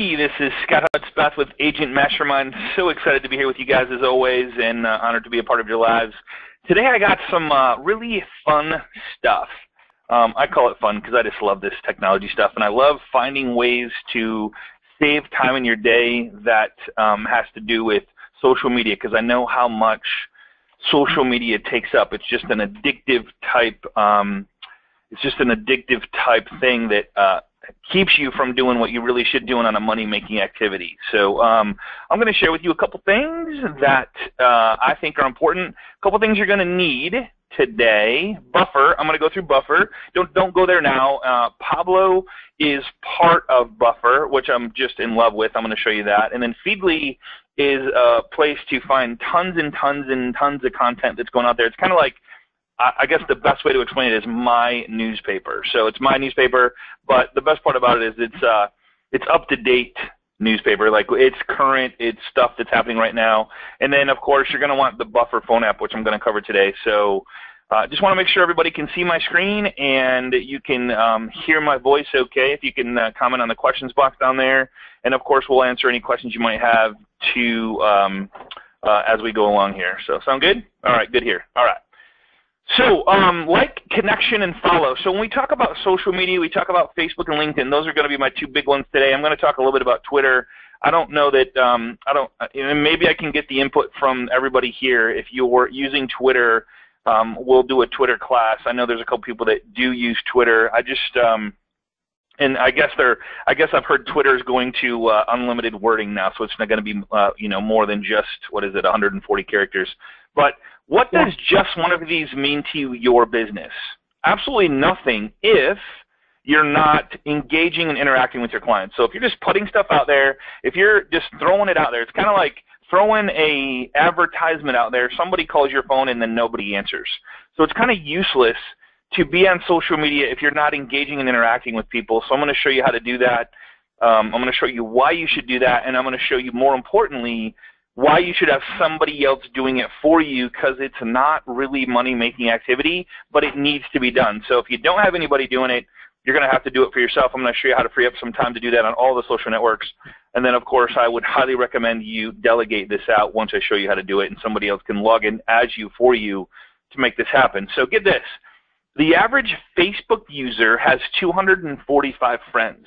Hey, this is Scott Hudspeth with Agent Mastermind. So excited to be here with you guys as always and uh, honored to be a part of your lives. Today I got some uh, really fun stuff. Um, I call it fun because I just love this technology stuff and I love finding ways to save time in your day that um, has to do with social media because I know how much social media takes up. It's just an addictive type um, it's just an addictive type thing that uh, keeps you from doing what you really should do on a money-making activity. So um, I'm going to share with you a couple things that uh, I think are important. A couple things you're going to need today. Buffer. I'm going to go through Buffer. Don't don't go there now. Uh, Pablo is part of Buffer, which I'm just in love with. I'm going to show you that. And then Feedly is a place to find tons and tons and tons of content that's going out there. It's kind of like I guess the best way to explain it is my newspaper. So it's my newspaper, but the best part about it is it's uh, it's up to date newspaper. Like it's current, it's stuff that's happening right now. And then of course you're going to want the Buffer phone app, which I'm going to cover today. So uh, just want to make sure everybody can see my screen and you can um, hear my voice okay. If you can uh, comment on the questions box down there. And of course we'll answer any questions you might have to um, uh, as we go along here. So sound good? All right, good here. All right. So, um, like, connection, and follow. So when we talk about social media, we talk about Facebook and LinkedIn. Those are going to be my two big ones today. I'm going to talk a little bit about Twitter. I don't know that um, I don't. maybe I can get the input from everybody here. If you're using Twitter, um, we'll do a Twitter class. I know there's a couple people that do use Twitter. I just um, and I guess they're I guess I've heard Twitter is going to uh, unlimited wording now, so it's not going to be uh, you know more than just what is it 140 characters. But what does just one of these mean to your business? Absolutely nothing if you're not engaging and interacting with your clients. So if you're just putting stuff out there, if you're just throwing it out there, it's kind of like throwing a advertisement out there. Somebody calls your phone and then nobody answers. So it's kind of useless to be on social media if you're not engaging and interacting with people. So I'm going to show you how to do that. Um, I'm going to show you why you should do that, and I'm going to show you more importantly why you should have somebody else doing it for you because it's not really money making activity, but it needs to be done. So if you don't have anybody doing it, you're going to have to do it for yourself. I'm going to show you how to free up some time to do that on all the social networks. And then, of course, I would highly recommend you delegate this out once I show you how to do it, and somebody else can log in as you for you to make this happen. So get this. The average Facebook user has 245 friends,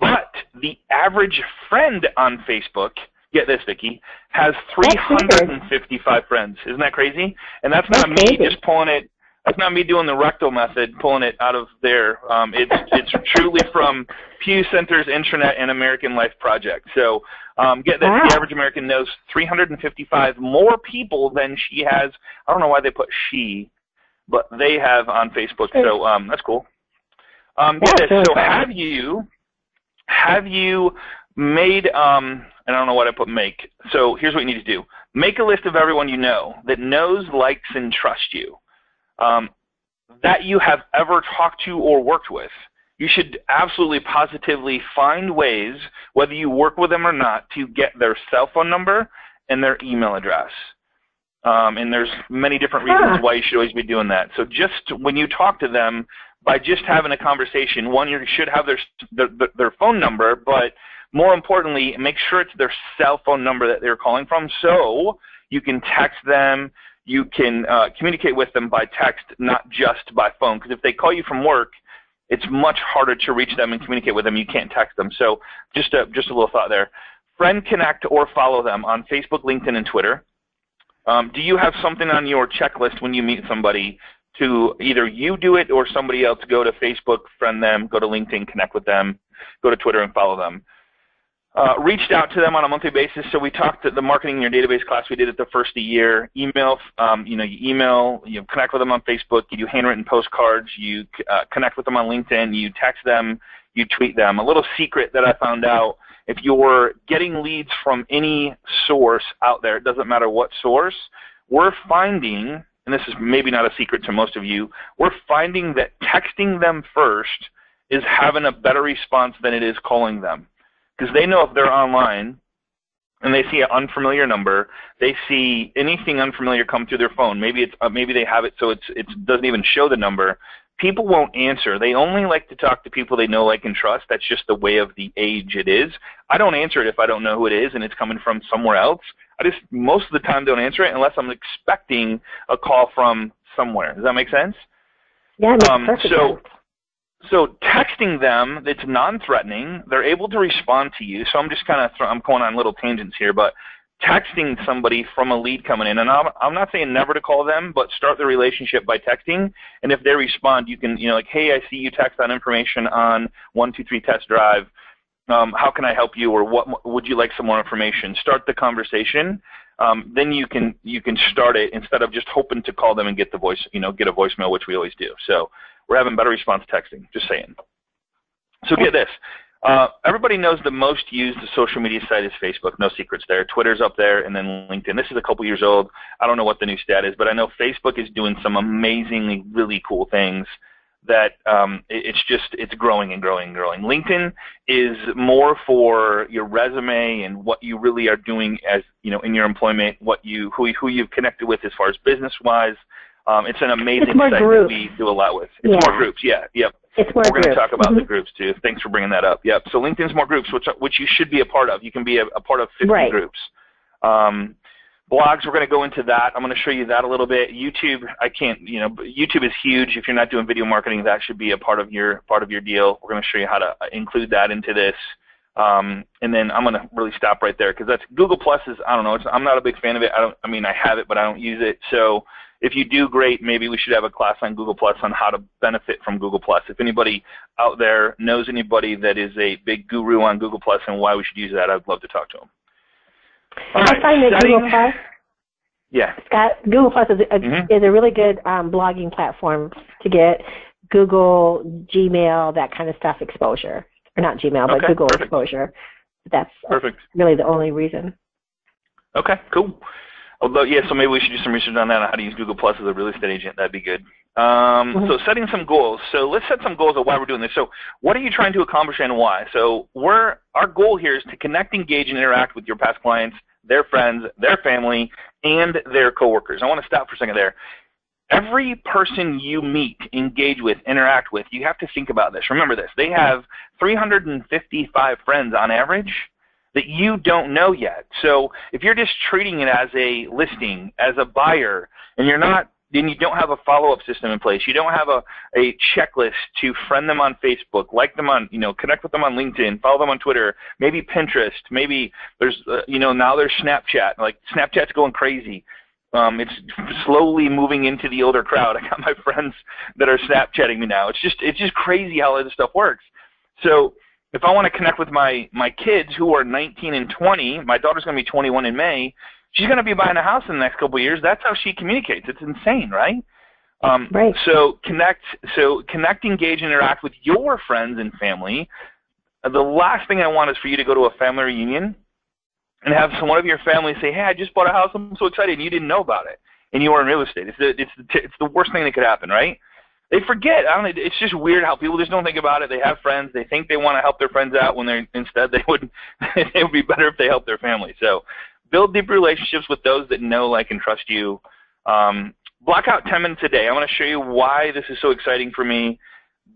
but the average friend on Facebook – get this, Vicki, has 355 friends. Isn't that crazy? And that's, that's not me just pulling it. That's not me doing the rectal method, pulling it out of there. Um, it's it's truly from Pew Center's Internet and American Life Project. So um, get that wow. the average American knows 355 more people than she has. I don't know why they put she, but they have on Facebook. So um, that's cool. Um, get this. So have you have you made um, and I don't know what I put make. So here's what you need to do. Make a list of everyone you know that knows, likes, and trusts you, um, that you have ever talked to or worked with. You should absolutely positively find ways, whether you work with them or not, to get their cell phone number and their email address. Um, and there's many different reasons why you should always be doing that. So just when you talk to them, by just having a conversation, one, you should have their, their, their phone number, but more importantly, make sure it's their cell phone number that they're calling from so you can text them, you can uh, communicate with them by text, not just by phone. Because if they call you from work, it's much harder to reach them and communicate with them. You can't text them. So just a, just a little thought there. Friend connect or follow them on Facebook, LinkedIn, and Twitter. Um, do you have something on your checklist when you meet somebody to either you do it or somebody else go to Facebook, friend them, go to LinkedIn, connect with them, go to Twitter and follow them? Uh, reached out to them on a monthly basis. So we talked at the marketing in your database class. We did it the first of the year. Email, um, you know, you email, you connect with them on Facebook. You do handwritten postcards. You uh, connect with them on LinkedIn. You text them. You tweet them. A little secret that I found out: if you're getting leads from any source out there, it doesn't matter what source, we're finding, and this is maybe not a secret to most of you, we're finding that texting them first is having a better response than it is calling them because they know if they're online and they see an unfamiliar number, they see anything unfamiliar come through their phone. Maybe it's uh, maybe they have it so it's it doesn't even show the number. People won't answer. They only like to talk to people they know, like, and trust. That's just the way of the age it is. I don't answer it if I don't know who it is and it's coming from somewhere else. I just most of the time don't answer it unless I'm expecting a call from somewhere. Does that make sense? Yeah, it um, perfect so, sense. So texting them, it's non-threatening. They're able to respond to you. So I'm just kind of I'm going on little tangents here, but texting somebody from a lead coming in, and I'm, I'm not saying never to call them, but start the relationship by texting. And if they respond, you can, you know, like, hey, I see you text on information on one two three test drive. Um, how can I help you, or what would you like some more information? Start the conversation. Um, then you can you can start it instead of just hoping to call them and get the voice, you know, get a voicemail, which we always do. So we're having better response texting. Just saying. So get this. Uh, everybody knows the most used social media site is Facebook. No secrets there. Twitter's up there, and then LinkedIn. This is a couple years old. I don't know what the new stat is, but I know Facebook is doing some amazingly really cool things that um, it's just it's growing and growing and growing. LinkedIn is more for your resume and what you really are doing as you know in your employment, what you who who you've connected with as far as business wise. Um, it's an amazing it's site groups. that we do a lot with. It's yeah. more groups, yeah, yep. It's more We're going to talk about mm-hmm. the groups too. Thanks for bringing that up. Yep. So LinkedIn's more groups, which which you should be a part of. You can be a, a part of 50 right. groups. Um, blogs, we're going to go into that. I'm going to show you that a little bit. YouTube, I can't, you know, YouTube is huge. If you're not doing video marketing, that should be a part of your part of your deal. We're going to show you how to include that into this. Um, and then I'm going to really stop right there because that's Google Plus is I don't know. I'm not a big fan of it. I don't. I mean, I have it, but I don't use it. So if you do, great. Maybe we should have a class on Google Plus on how to benefit from Google Plus. If anybody out there knows anybody that is a big guru on Google Plus and why we should use that, I'd love to talk to them. All I right, find that Google Plus. Yeah. Scott, Google Plus is a, Mhm. is a really good um, blogging platform to get Google, Gmail, that kind of stuff exposure, or not Gmail, but Okay, Google perfect. exposure. That's Perfect. really the only reason. Okay, cool. Although, yeah, so maybe we should do some research on that on how to use Google Plus as a real estate agent. That'd be good. Um, Mhm. So setting some goals. So let's set some goals of why we're doing this. So what are you trying to accomplish and why? So we're our goal here is to connect, engage, and interact with your past clients, their friends, their family, and their coworkers. I want to stop for a second there. Every person you meet, engage with, interact with, you have to think about this. Remember this. They have 355 friends on average that you don't know yet. So if you're just treating it as a listing, as a buyer, and you're not then you don't have a follow-up system in place. You don't have a, a checklist to friend them on Facebook, like them on, you know, connect with them on LinkedIn, follow them on Twitter, maybe Pinterest, maybe there's, uh, you know, now there's Snapchat. Like Snapchat's going crazy. Um, it's slowly moving into the older crowd. I got my friends that are Snapchatting me now. It's just, it's just crazy how all this stuff works. So if I want to connect with my my kids who are 19 and 20, my daughter's going to be 21 in May she's going to be buying a house in the next couple of years. That's how she communicates. It's insane, right? Um, Right. So connect, so connect, engage, interact with your friends and family. Uh, The last thing I want is for you to go to a family reunion and have some one of your family say, "Hey, I just bought a house. I'm so excited," and you didn't know about it, and you were in real estate. It's the it's the, t- it's the worst thing that could happen, right? They forget. I don't. It's just weird how people just don't think about it. They have friends. They think they want to help their friends out when they're instead they would. it would be better if they help their family. So build deep relationships with those that know, like, and trust you. Um, block out 10 minutes a day. I want to show you why this is so exciting for me.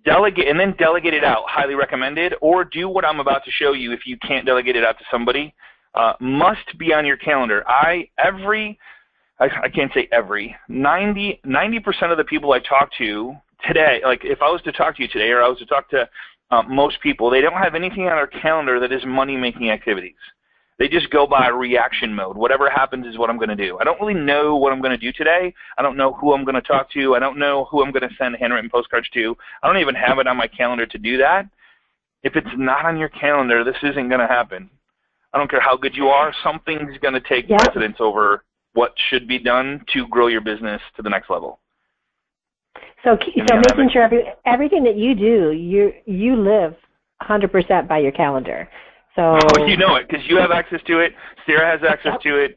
Delegate and then delegate it out. Highly recommended. Or do what I'm about to show you if you can't delegate it out to somebody. Uh, must be on your calendar. I every I, can't say every 90 percent of the people I talk to today, like if I was to talk to you today, or I was to talk to uh, most people, they don't have anything on their calendar that is money making activities. They just go by reaction mode. Whatever happens is what I'm going to do. I don't really know what I'm going to do today. I don't know who I'm going to talk to. I don't know who I'm going to send handwritten postcards to. I don't even have it on my calendar to do that. If it's not on your calendar, this isn't going to happen. I don't care how good you are. Something's going to take Yeah. precedence over what should be done to grow your business to the next level. So, Yeah, so making sure every, everything that you do, you you live 100% by your calendar. So Oh, you know it because you have access to it. Sarah has access to it.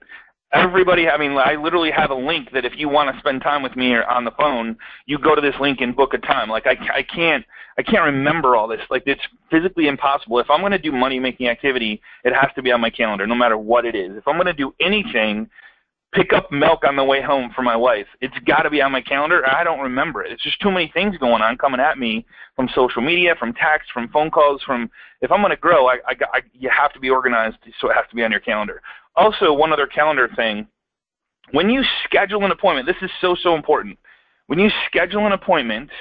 Everybody, I mean, I literally have a link that if you want to spend time with me on the phone, you go to this link and book a time. Like I, I can't, I can't remember all this. Like it's physically impossible. If I'm going to do money making activity, it has to be on my calendar, no matter what it is. If I'm going to do anything, pick up milk on the way home for my wife. It's got to be on my calendar. I don't remember it. It's just too many things going on coming at me from social media, from text, from phone calls. From if I'm going to grow, I, I, I, you have to be organized, so it has to be on your calendar. Also, one other calendar thing: when you schedule an appointment, this is so so important. When you schedule an appointment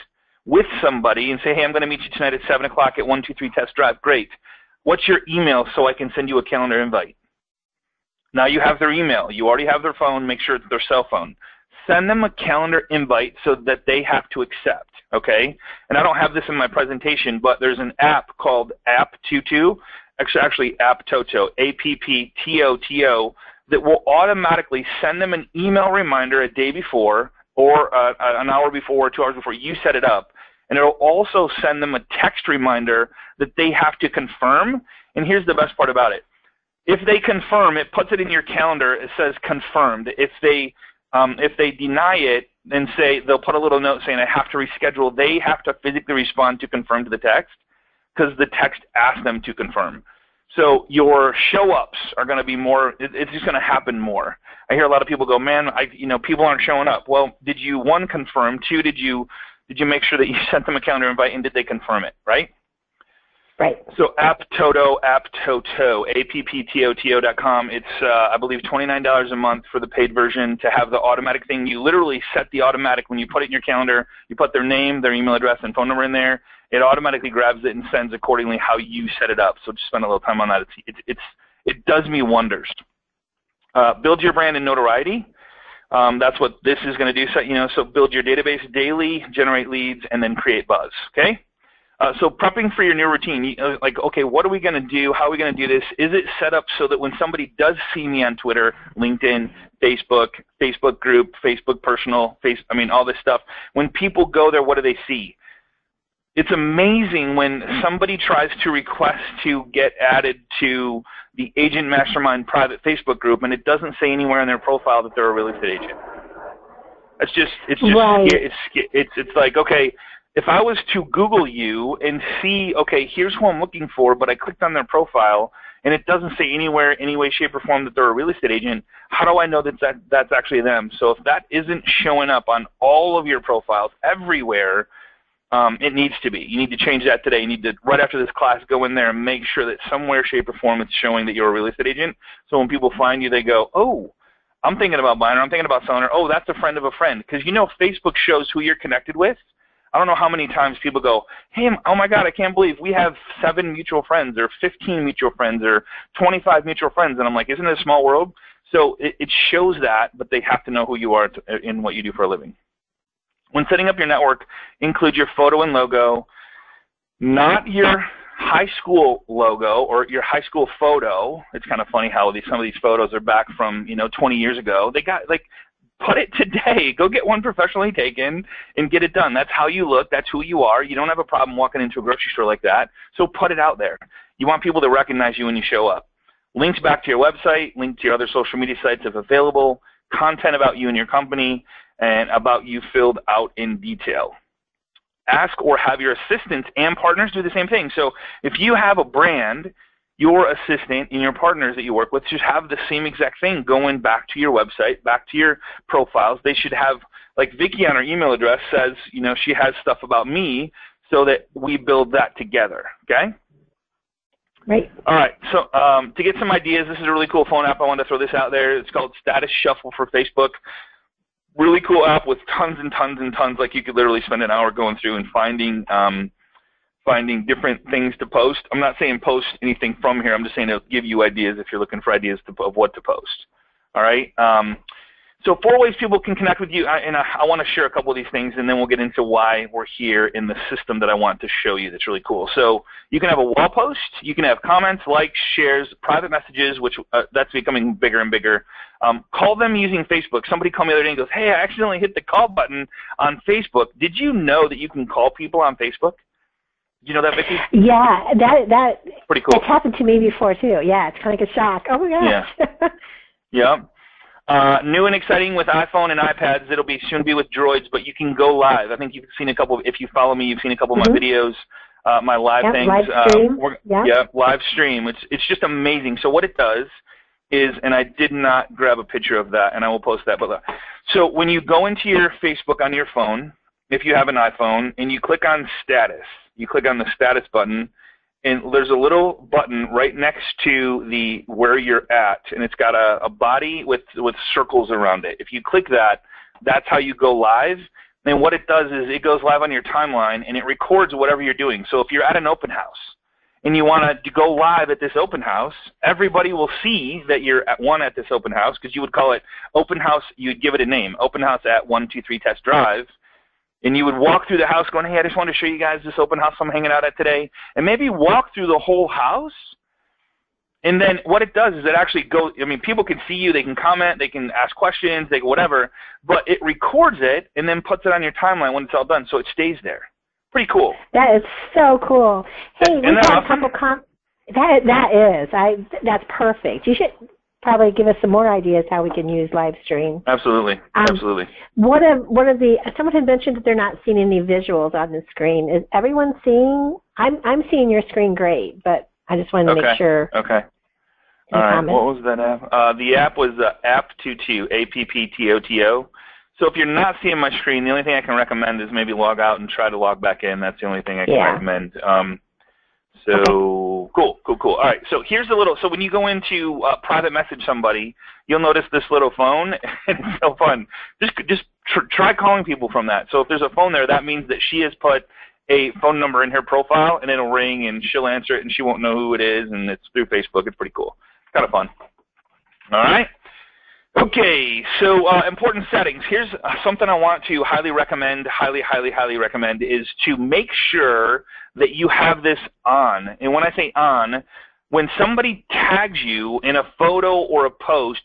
with somebody and say, "Hey, I'm going to meet you tonight at seven o'clock at one two three Test Drive," great. What's your email so I can send you a calendar invite? Now you have their email. You already have their phone. Make sure it's their cell phone. Send them a calendar invite so that they have to accept. Okay? And I don't have this in my presentation, but there's an app called App22, actually, actually AppToto, A-P-P-T-O-T-O, that will automatically send them an email reminder a day before or uh, an hour before or two hours before you set it up. And it'll also send them a text reminder that they have to confirm. And here's the best part about it if they confirm, it puts it in your calendar. It says confirmed. If they um, if they deny it and say they'll put a little note saying I have to reschedule, they have to physically respond to confirm to the text because the text asked them to confirm. So your show ups are going to be more. It, it's just going to happen more. I hear a lot of people go, man, I you know people aren't showing up. Well, did you one confirm? Two, did you did you make sure that you sent them a calendar invite and did they confirm it? Right. Right. So AppToto, AppToto, A-P-P-T-O-T-O dot com. It's, uh, I believe, $29 a month for the paid version to have the automatic thing. You literally set the automatic when you put it in your calendar. You put their name, their email address, and phone number in there. It automatically grabs it and sends accordingly how you set it up. So just spend a little time on that. It's, it's, it's it does me wonders. Uh, build your brand and notoriety. Um, that's what this is going to do. So, you know, so build your database daily, generate leads, and then create buzz. Okay. Uh, so prepping for your new routine, uh, like, okay, what are we going to do? How are we going to do this? Is it set up so that when somebody does see me on Twitter, LinkedIn, Facebook, Facebook group, Facebook personal, face, I mean, all this stuff, when people go there, what do they see? It's amazing when somebody tries to request to get added to the Agent Mastermind private Facebook group, and it doesn't say anywhere in their profile that they're a real estate agent. It's just, it's just, right. it's, it's, it's like, okay, if I was to Google you and see, okay, here's who I'm looking for, but I clicked on their profile and it doesn't say anywhere, any way, shape, or form that they're a real estate agent, how do I know that, that that's actually them? So if that isn't showing up on all of your profiles everywhere, um, it needs to be. You need to change that today. You need to, right after this class, go in there and make sure that somewhere, shape, or form it's showing that you're a real estate agent. So when people find you, they go, oh, I'm thinking about buying or I'm thinking about selling or, oh, that's a friend of a friend. Because you know Facebook shows who you're connected with. I don't know how many times people go, hey, oh my God, I can't believe we have seven mutual friends or 15 mutual friends or 25 mutual friends. And I'm like, isn't it a small world? So it, it shows that, but they have to know who you are to, in what you do for a living. When setting up your network, include your photo and logo, not your high school logo or your high school photo. It's kind of funny how these some of these photos are back from you know 20 years ago. They got like put it today. Go get one professionally taken and get it done. That's how you look. That's who you are. You don't have a problem walking into a grocery store like that. So put it out there. You want people to recognize you when you show up. Links back to your website, link to your other social media sites if available, content about you and your company, and about you filled out in detail. Ask or have your assistants and partners do the same thing. So if you have a brand your assistant and your partners that you work with should have the same exact thing going back to your website, back to your profiles. They should have, like Vicki on her email address says, you know, she has stuff about me so that we build that together, okay? Right. All right. So um, to get some ideas, this is a really cool phone app. I want to throw this out there. It's called Status Shuffle for Facebook. Really cool app with tons and tons and tons. Like you could literally spend an hour going through and finding um, finding different things to post. I'm not saying post anything from here. I'm just saying it'll give you ideas if you're looking for ideas to, of what to post. All right. Um, so four ways people can connect with you, and I, I want to share a couple of these things, and then we'll get into why we're here in the system that I want to show you. That's really cool. So you can have a wall post, you can have comments, likes, shares, private messages, which uh, that's becoming bigger and bigger. Um, call them using Facebook. Somebody called me the other day and goes, "Hey, I accidentally hit the call button on Facebook. Did you know that you can call people on Facebook?" You know that, Vicki? Yeah, that that pretty cool. It's happened to me before too. Yeah, it's kind of like a shock. Oh my gosh. Yeah. yeah. Uh, new and exciting with iPhone and iPads. It'll be soon be with Droids, but you can go live. I think you've seen a couple. Of, if you follow me, you've seen a couple of my videos, uh, my live Yep, things. live Uh, stream. Yeah. yeah, live stream. It's it's just amazing. So what it does is, and I did not grab a picture of that, and I will post that. But uh, so when you go into your Facebook on your phone, if you have an iPhone, and you click on Status, you click on the Status button, and there's a little button right next to the where you're at, and it's got a, a body with with circles around it. If you click that, that's how you go live. And what it does is it goes live on your timeline and it records whatever you're doing. So if you're at an open house and you want to go live at this open house, everybody will see that you're at one at this open house because you would call it open house. You'd give it a name, open house at one two three test drive and you would walk through the house going, hey, I just want to show you guys this open house I'm hanging out at today, and maybe walk through the whole house. And then what it does is it actually goes, I mean, people can see you, they can comment, they can ask questions, they can whatever, but it records it and then puts it on your timeline when it's all done, so it stays there. Pretty cool. That is so cool. Hey, we've that had a awesome? couple com. That that is. I that's perfect. You should probably give us some more ideas how we can use live stream. Absolutely. Um, Absolutely. One of one of the someone had mentioned that they're not seeing any visuals on the screen. Is everyone seeing? I'm I'm seeing your screen great, but I just wanted to Okay. make sure. Okay. All right. comments? What was that app? Uh, the app was uh, App22, A-P-P-T-O-T-O. So if you're not seeing my screen, the only thing I can recommend is maybe log out and try to log back in. That's the only thing I can Yeah. recommend. Um, so cool, cool, cool. All right. So here's a little. So when you go into uh, private message somebody, you'll notice this little phone. it's so fun. Just just tr- try calling people from that. So if there's a phone there, that means that she has put a phone number in her profile, and it'll ring, and she'll answer it, and she won't know who it is, and it's through Facebook. It's pretty cool. Kind of fun. All right. Okay, so uh, important settings. Here's uh, something I want to highly recommend, highly, highly, highly recommend, is to make sure that you have this on. And when I say on, when somebody tags you in a photo or a post,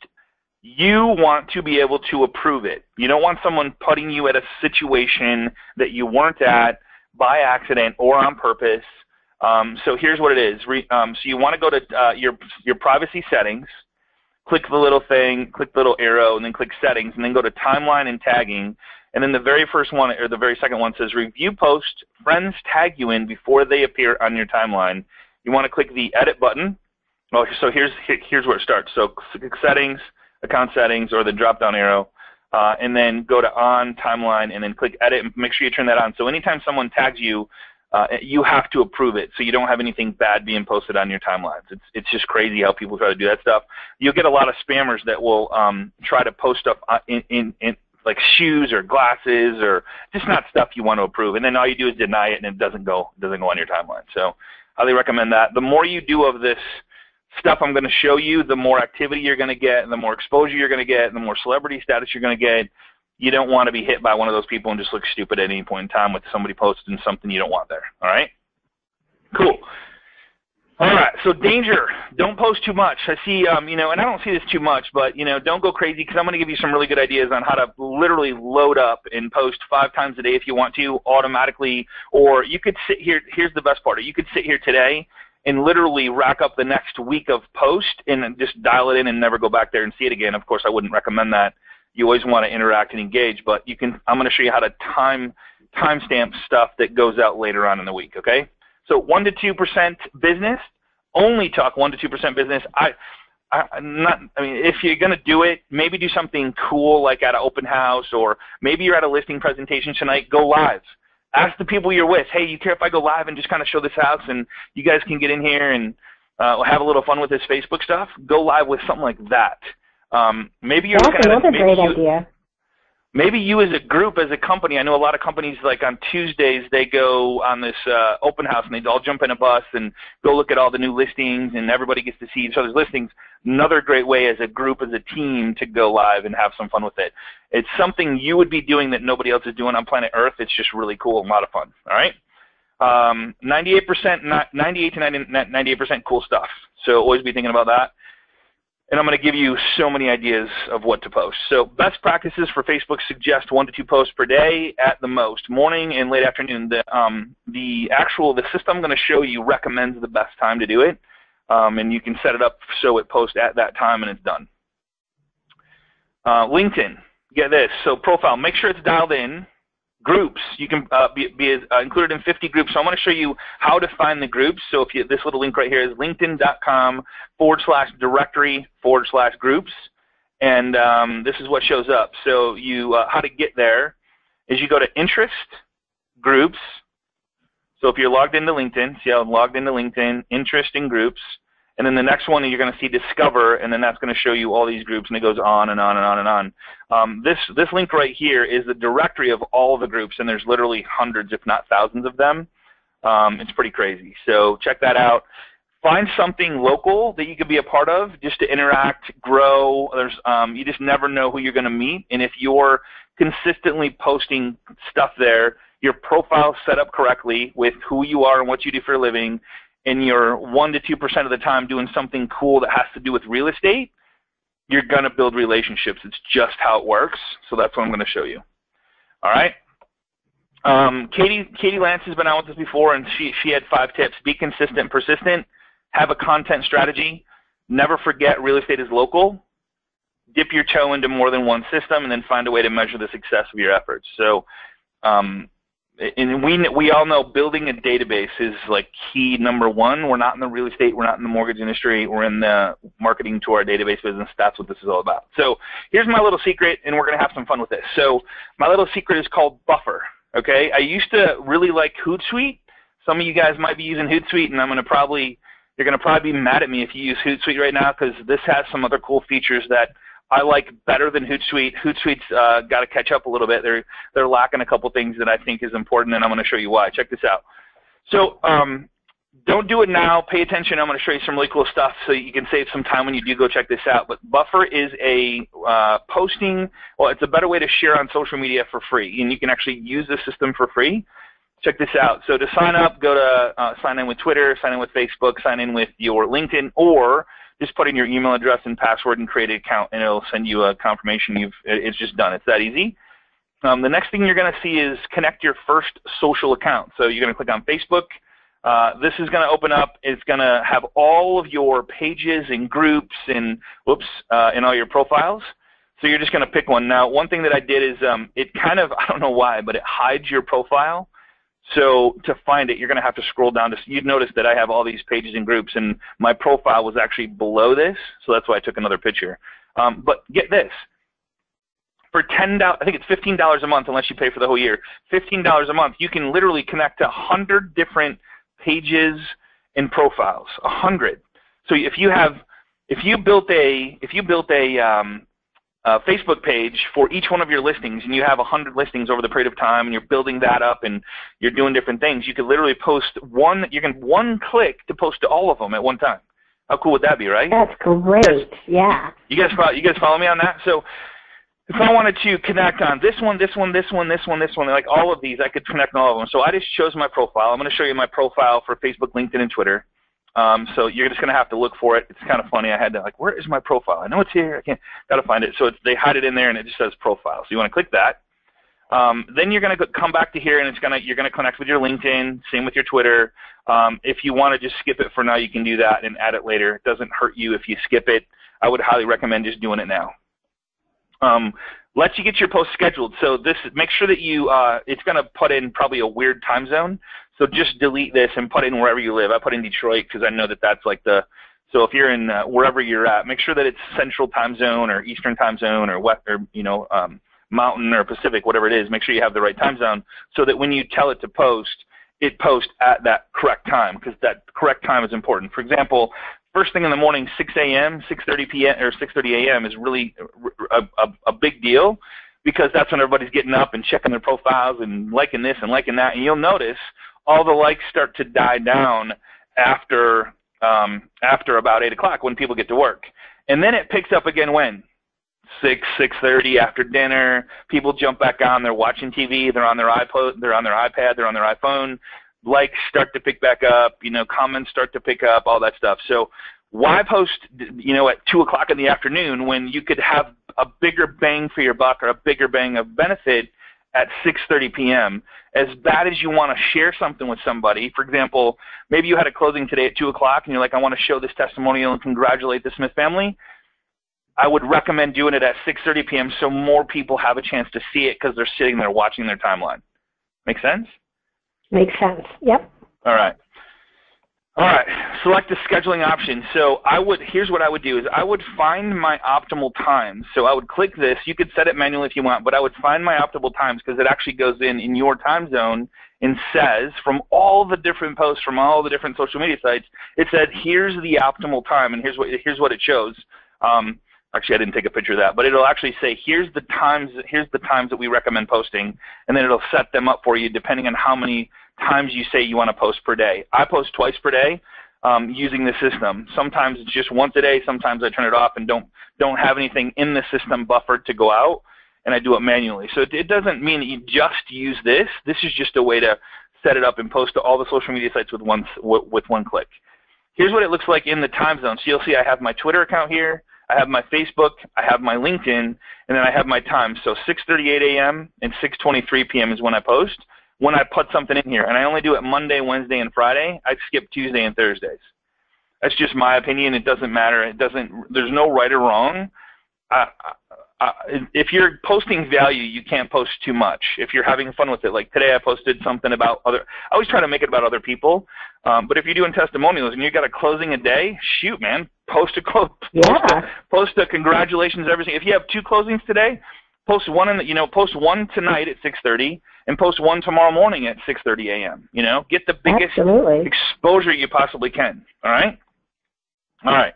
you want to be able to approve it. You don't want someone putting you at a situation that you weren't at by accident or on purpose. Um, so here's what it is. Re, um, so you want to go to uh, your your privacy settings click the little thing, click the little arrow, and then click settings, and then go to timeline and tagging. And then the very first one, or the very second one says review post, friends tag you in before they appear on your timeline. You want to click the edit button. Oh, so here's here's where it starts. So settings, account settings, or the drop down arrow. Uh, and then go to on timeline and then click edit and make sure you turn that on. So anytime someone tags you, uh, you have to approve it so you don't have anything bad being posted on your timelines. It's it's just crazy how people try to do that stuff. You'll get a lot of spammers that will um, try to post stuff uh, in, in, in like shoes or glasses or just not stuff you want to approve, and then all you do is deny it and it doesn't go doesn't go on your timeline. So highly recommend that. The more you do of this stuff I'm going to show you, the more activity you're going to get, and the more exposure you're going to get, and the more celebrity status you're going to get you don't want to be hit by one of those people and just look stupid at any point in time with somebody posting something you don't want there. All right? Cool. All right. So danger. Don't post too much. I see, um, you know, and I don't see this too much, but you know, don't go crazy because I'm going to give you some really good ideas on how to literally load up and post five times a day if you want to automatically. Or you could sit here. Here's the best part. You could sit here today and literally rack up the next week of post and just dial it in and never go back there and see it again. Of course, I wouldn't recommend that you always want to interact and engage, but you can, I'm going to show you how to time timestamp stuff that goes out later on in the week, okay? So 1 to 2% business, only talk 1 to 2% business. I, I not I mean if you're going to do it, maybe do something cool like at an open house or maybe you're at a listing presentation tonight, go live. Ask the people you're with, "Hey, you care if I go live and just kind of show this house and you guys can get in here and uh, have a little fun with this Facebook stuff?" Go live with something like that. Um, maybe you're That's looking at another maybe great you, idea. Maybe you as a group, as a company. I know a lot of companies like on Tuesdays they go on this uh, open house and they all jump in a bus and go look at all the new listings and everybody gets to see each other's listings. Another great way as a group, as a team, to go live and have some fun with it. It's something you would be doing that nobody else is doing on planet Earth. It's just really cool and a lot of fun. All right. Um, 98%, not 98 to 90, 98% cool stuff. So always be thinking about that and I'm going to give you so many ideas of what to post. So best practices for Facebook suggest one to two posts per day at the most, morning and late afternoon. The, um, the actual, the system I'm going to show you recommends the best time to do it, um, and you can set it up so it posts at that time and it's done. Uh, LinkedIn, get this. So profile, make sure it's dialed in. Groups, you can uh, be, be uh, included in 50 groups. So I'm going to show you how to find the groups. So if you, this little link right here is linkedin.com forward slash directory forward slash groups. And um, this is what shows up. So you, uh, how to get there is you go to interest, groups. So if you're logged into LinkedIn, see how I'm logged into LinkedIn, interest in groups. And then the next one you're going to see discover, and then that's going to show you all these groups, and it goes on and on and on and on. Um, this this link right here is the directory of all the groups, and there's literally hundreds, if not thousands, of them. Um, it's pretty crazy. So check that out. Find something local that you could be a part of, just to interact, grow. There's um, you just never know who you're going to meet, and if you're consistently posting stuff there, your profile set up correctly with who you are and what you do for a living, and you're 1 to 2% of the time doing something cool that has to do with real estate, you're going to build relationships. It's just how it works. So that's what I'm going to show you. All right. Um, Katie, Katie Lance has been on with us before, and she, she had five tips. Be consistent persistent. Have a content strategy. Never forget real estate is local. Dip your toe into more than one system, and then find a way to measure the success of your efforts. So um, and we we all know building a database is like key number one. We're not in the real estate, we're not in the mortgage industry, we're in the marketing to our database business. That's what this is all about. So here's my little secret, and we're gonna have some fun with this. So my little secret is called Buffer. Okay, I used to really like Hootsuite. Some of you guys might be using Hootsuite, and I'm gonna probably you're gonna probably be mad at me if you use Hootsuite right now because this has some other cool features that I like better than Hootsuite. Hootsuite's uh, got to catch up a little bit. They're they're lacking a couple things that I think is important, and I'm going to show you why. Check this out. So um, don't do it now. Pay attention. I'm going to show you some really cool stuff so you can save some time when you do go check this out. But Buffer is a uh, posting. Well, it's a better way to share on social media for free, and you can actually use the system for free. Check this out. So to sign up, go to uh, sign in with Twitter, sign in with Facebook, sign in with your LinkedIn, or just put in your email address and password and create an account, and it'll send you a confirmation. You've it's just done. It's that easy. Um, the next thing you're going to see is connect your first social account. So you're going to click on Facebook. Uh, this is going to open up. It's going to have all of your pages and groups and whoops uh, and all your profiles. So you're just going to pick one. Now, one thing that I did is um, it kind of I don't know why, but it hides your profile. So to find it, you're going to have to scroll down to. You'd notice that I have all these pages and groups, and my profile was actually below this, so that's why I took another picture. Um, but get this: for ten dollars, I think it's fifteen dollars a month, unless you pay for the whole year. Fifteen dollars a month, you can literally connect to a hundred different pages and profiles. A hundred. So if you have, if you built a, if you built a um, uh, Facebook page for each one of your listings, and you have 100 listings over the period of time, and you're building that up, and you're doing different things, you could literally post one. You can one click to post to all of them at one time. How cool would that be, right? That's great. Yes. Yeah. You guys, follow, you guys follow me on that? So, if I wanted to connect on this one, this one, this one, this one, this one, like all of these, I could connect on all of them. So I just chose my profile. I'm going to show you my profile for Facebook, LinkedIn, and Twitter. Um, so you're just going to have to look for it. It's kind of funny. I had to like, where is my profile? I know it's here. I can't. Got to find it. So they hide it in there, and it just says profile. So you want to click that. Um, then you're going to come back to here, and it's going to you're going to connect with your LinkedIn. Same with your Twitter. Um, if you want to just skip it for now, you can do that and add it later. It doesn't hurt you if you skip it. I would highly recommend just doing it now. Um, let you get your post scheduled. So this make sure that you uh, it's going to put in probably a weird time zone. So just delete this and put in wherever you live. I put in Detroit because I know that that's like the so if you're in uh, wherever you're at, make sure that it's Central Time Zone or Eastern Time Zone or West or you know um, Mountain or Pacific, whatever it is. Make sure you have the right time zone so that when you tell it to post, it posts at that correct time because that correct time is important. For example, first thing in the morning, 6 a.m., 6:30 p.m. or 6:30 a.m. is really a, a, a big deal because that's when everybody's getting up and checking their profiles and liking this and liking that. And you'll notice all the likes start to die down after um, after about eight o'clock when people get to work, and then it picks up again when six six thirty after dinner. People jump back on. They're watching TV. They're on their iPod. They're on their iPad. They're on their iPhone. Likes start to pick back up. You know, comments start to pick up. All that stuff. So why post you know at two o'clock in the afternoon when you could have a bigger bang for your buck or a bigger bang of benefit at 6:30 p.m. As bad as you want to share something with somebody, for example, maybe you had a closing today at two o'clock, and you're like, I want to show this testimonial and congratulate the Smith family. I would recommend doing it at 6:30 p.m. so more people have a chance to see it because they're sitting there watching their timeline. Make sense? Makes sense. Yep. All right. All right, select the scheduling option. So I would, here's what I would do is I would find my optimal times. So I would click this. You could set it manually if you want, but I would find my optimal times because it actually goes in in your time zone and says from all the different posts from all the different social media sites, it said here's the optimal time and here's what here's what it shows. Um, actually, I didn't take a picture of that, but it'll actually say here's the times here's the times that we recommend posting, and then it'll set them up for you depending on how many times you say you want to post per day. I post twice per day um, using the system. Sometimes it's just once a day. Sometimes I turn it off and don't don't have anything in the system buffered to go out, and I do it manually. So it, it doesn't mean that you just use this. This is just a way to set it up and post to all the social media sites with one with one click. Here's what it looks like in the time zone. So you'll see I have my Twitter account here. I have my Facebook, I have my LinkedIn, and then I have my time. So 6:38 a.m. and 6:23 p.m. is when I post when I put something in here, and I only do it Monday, Wednesday, and Friday, I skip Tuesday and Thursdays. That's just my opinion. It doesn't matter. It doesn't. There's no right or wrong. I, I, if you're posting value, you can't post too much. If you're having fun with it, like today, I posted something about other. I always try to make it about other people. Um, but if you're doing testimonials and you've got a closing a day, shoot, man, post a close. Yeah. Post a, post a congratulations, everything. If you have two closings today, post one in the, you know post one tonight at 6:30 and post one tomorrow morning at 6:30 a.m. You know, get the biggest Absolutely. exposure you possibly can. All right. All right.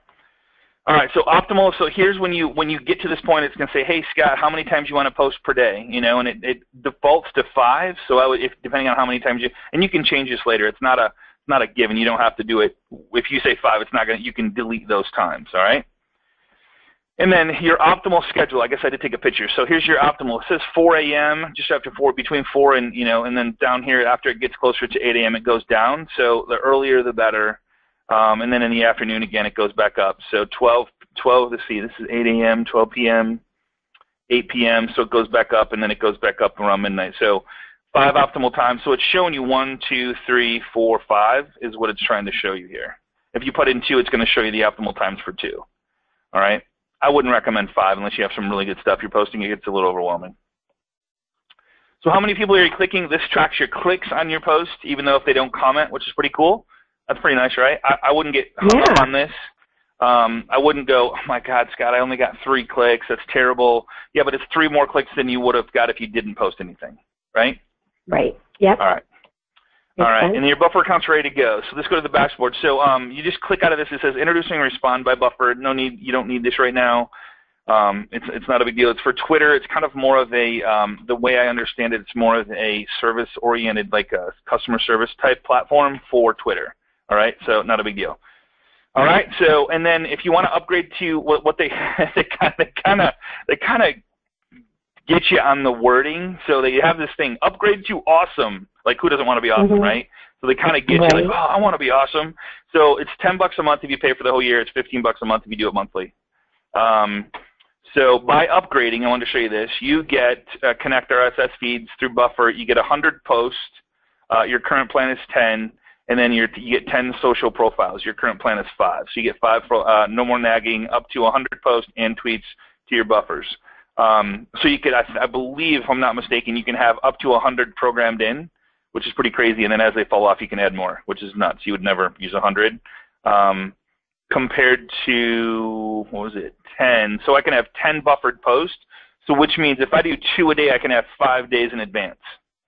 All right. So optimal. So here's when you when you get to this point, it's going to say, "Hey Scott, how many times you want to post per day?" You know, and it, it defaults to five. So I would, if depending on how many times you, and you can change this later. It's not a not a given. You don't have to do it. If you say five, it's not going to. You can delete those times. All right. And then your optimal schedule. I guess I did take a picture. So here's your optimal. It says 4 a.m. just after 4, between 4 and you know, and then down here after it gets closer to 8 a.m. it goes down. So the earlier the better. Um, and then in the afternoon again it goes back up. So 12, 12. Let's see. This is 8 a.m., 12 p.m., 8 p.m. So it goes back up and then it goes back up around midnight. So five optimal times. So it's showing you one, two, three, four, five is what it's trying to show you here. If you put in two, it's going to show you the optimal times for two. All right. I wouldn't recommend five unless you have some really good stuff you're posting. It gets a little overwhelming. So how many people are you clicking? This tracks your clicks on your post, even though if they don't comment, which is pretty cool. That's pretty nice, right? I, I wouldn't get hung yeah. up on this. Um, I wouldn't go, oh my God, Scott, I only got three clicks. That's terrible. Yeah, but it's three more clicks than you would have got if you didn't post anything, right? Right. Yep. All right. All right, and your buffer account's ready to go. So let's go to the dashboard. So um, you just click out of this. It says introducing respond by buffer. No need. You don't need this right now. Um, it's it's not a big deal. It's for Twitter. It's kind of more of a um, the way I understand it. It's more of a service-oriented, like a customer service type platform for Twitter. All right, so not a big deal. All right, so and then if you want to upgrade to what, what they they kind of kind of they kind of get you on the wording. So they have this thing, upgrade to awesome. Like who doesn't want to be awesome, mm-hmm. right? So they kind of get right. you like, oh, I want to be awesome. So it's ten bucks a month if you pay for the whole year. It's fifteen bucks a month if you do it monthly. Um, so by upgrading, I wanted to show you this. You get uh, connect RSS feeds through Buffer. You get 100 posts. Uh, your current plan is 10, and then you get 10 social profiles. Your current plan is five. So you get five, uh, no more nagging, up to 100 posts and tweets to your buffers. Um, so you could, I, I, believe, if I'm not mistaken, you can have up to 100 programmed in, which is pretty crazy. And then as they fall off, you can add more, which is nuts. You would never use 100. Um, compared to, what was it, 10. So I can have 10 buffered posts. So which means if I do two a day, I can have five days in advance.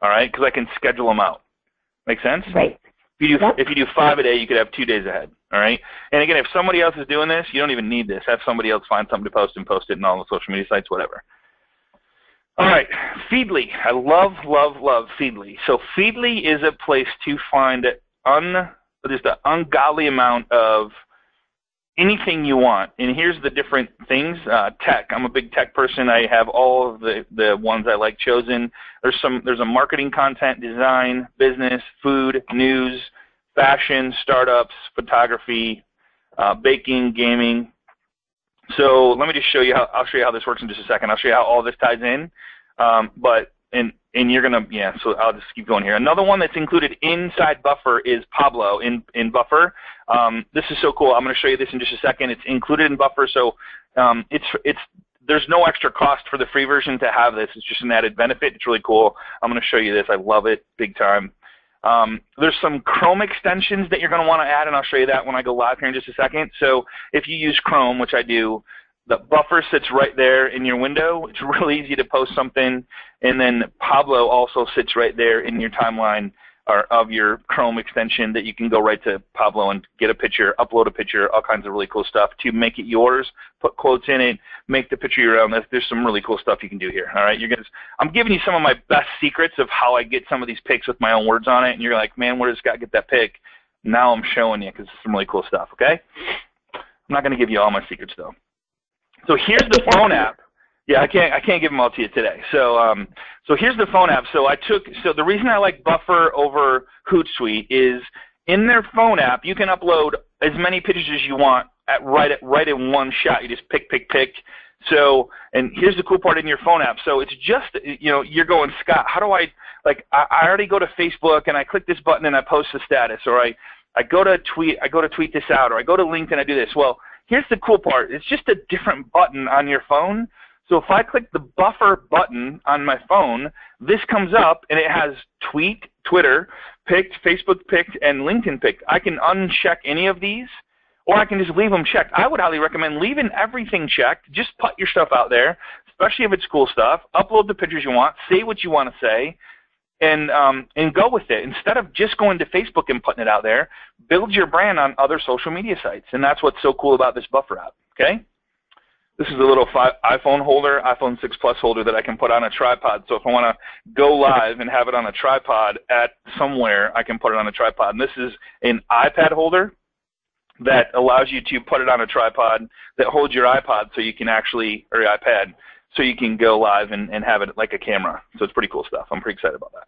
All right, because I can schedule them out. Make sense? Right. If you do if you do five a day, you could have two days ahead. All right. And again, if somebody else is doing this, you don't even need this. Have somebody else find something to post and post it in all the social media sites, whatever. All right, Feedly. I love, love, love Feedly. So Feedly is a place to find un just an ungodly amount of anything you want. And here's the different things. Uh, tech. I'm a big tech person. I have all of the, the ones I like chosen. There's some. There's a marketing, content, design, business, food, news, fashion, startups, photography, uh, baking, gaming. So let me just show you how. I'll show you how this works in just a second. I'll show you how all this ties in. Um, but and and you're gonna yeah. So I'll just keep going here. Another one that's included inside Buffer is Pablo in in Buffer. Um, this is so cool. I'm gonna show you this in just a second. It's included in Buffer, so um, it's it's there's no extra cost for the free version to have this. It's just an added benefit. It's really cool. I'm going to show you this. I love it big time. Um, there's some Chrome extensions that you're going to want to add, and I'll show you that when I go live here in just a second. So if you use Chrome, which I do, the buffer sits right there in your window. It's really easy to post something. And then Pablo also sits right there in your timeline or of your Chrome extension that you can go right to Pablo and get a picture, upload a picture, all kinds of really cool stuff to make it yours, put quotes in it, make the picture your own. There's some really cool stuff you can do here. All right, you're gonna. I'm giving you some of my best secrets of how I get some of these pics with my own words on it, and you're like, man, where does Scott get that pic? Now I'm showing you because it's some really cool stuff. Okay, I'm not gonna give you all my secrets though. So here's the phone app. Yeah, I can't I can't give them all to you today. So um, so here's the phone app. So I took so the reason I like Buffer over Hootsuite is in their phone app you can upload as many pictures as you want at right at right in one shot. You just pick pick pick. So and here's the cool part in your phone app. So it's just you know you're going Scott. How do I like I, I already go to Facebook and I click this button and I post the status or I I go to tweet I go to tweet this out or I go to LinkedIn I do this. Well here's the cool part. It's just a different button on your phone. So if I click the buffer button on my phone, this comes up and it has tweet, Twitter, picked, Facebook picked, and LinkedIn picked. I can uncheck any of these or I can just leave them checked. I would highly recommend leaving everything checked. Just put your stuff out there, especially if it's cool stuff. Upload the pictures you want, say what you want to say, and um, and go with it. Instead of just going to Facebook and putting it out there, build your brand on other social media sites, and that's what's so cool about this Buffer app. Okay. This is a little iPhone holder, iPhone 6 Plus holder that I can put on a tripod. So if I want to go live and have it on a tripod at somewhere, I can put it on a tripod. And this is an iPad holder that allows you to put it on a tripod that holds your iPod so you can actually, or your iPad, so you can go live and, and have it like a camera. So it's pretty cool stuff. I'm pretty excited about that.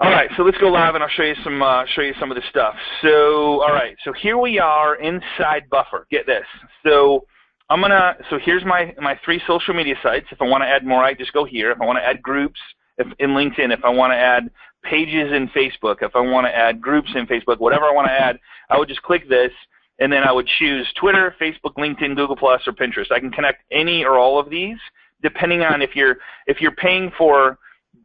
All right, so let's go live and I'll show you some uh, show you some of the stuff. So all right, so here we are inside Buffer. Get this. So I'm gonna. So here's my my three social media sites. If I want to add more, I just go here. If I want to add groups if, in LinkedIn, if I want to add pages in Facebook, if I want to add groups in Facebook, whatever I want to add, I would just click this and then I would choose Twitter, Facebook, LinkedIn, Google Plus, or Pinterest. I can connect any or all of these, depending on if you're if you're paying for